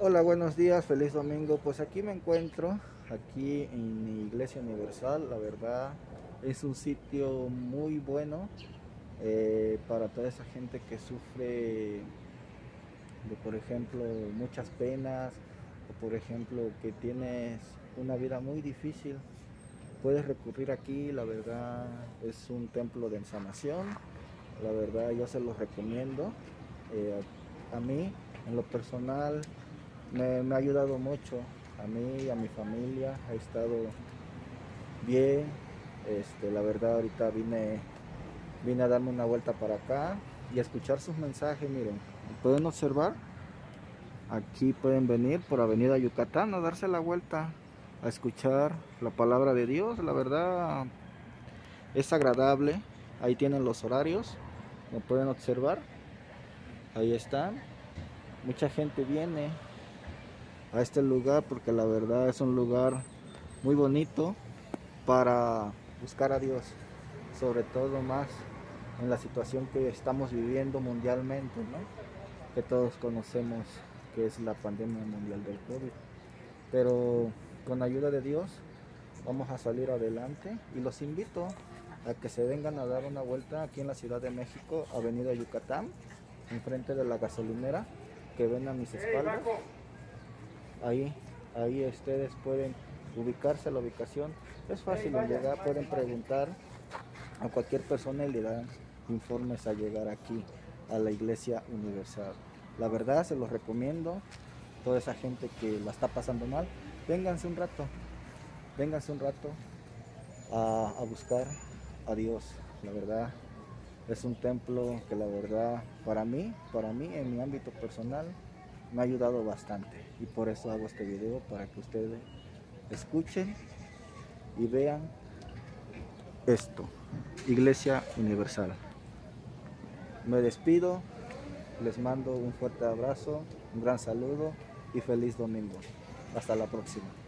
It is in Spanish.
Hola, buenos días, feliz domingo. Pues aquí me encuentro, aquí en mi Iglesia Universal. La verdad es un sitio muy bueno eh, para toda esa gente que sufre de, por ejemplo, muchas penas o, por ejemplo, que tienes una vida muy difícil. Puedes recurrir aquí, la verdad es un templo de ensanación. La verdad yo se los recomiendo. Eh, a mí, en lo personal, me, ha ayudado mucho a mí a mi familia. He estado bien. Este, la verdad ahorita vine, vine a darme una vuelta para acá y a escuchar sus mensajes. Miren, pueden observar. Aquí pueden venir por Avenida Yucatán a darse la vuelta, a escuchar la palabra de Dios. La verdad es agradable. Ahí tienen los horarios, como pueden observar. Ahí están. Mucha gente viene a este lugar porque la verdad es un lugar muy bonito para buscar a Dios, sobre todo más en la situación que estamos viviendo mundialmente, que todos conocemos que es la pandemia mundial del COVID. Pero con ayuda de Dios vamos a salir adelante y los invito a que se vengan a dar una vuelta aquí en la Ciudad de México, Avenida Yucatán, enfrente de la gasolinera que ven a mis espaldas ahí, ahí ustedes pueden ubicarse la ubicación. Es fácil llegar, pueden preguntar a cualquier persona y le dan informes a llegar aquí a la iglesia universal. La verdad se los recomiendo, toda esa gente que la está pasando mal, vénganse un rato, vénganse un rato a, a buscar a Dios. La verdad es un templo que la verdad para mí, para mí en mi ámbito personal, me ha ayudado bastante. Y por eso hago este video para que ustedes escuchen y vean esto. Iglesia Universal. Me despido les mando un fuerte abrazo un gran saludo y feliz domingo. Hasta la próxima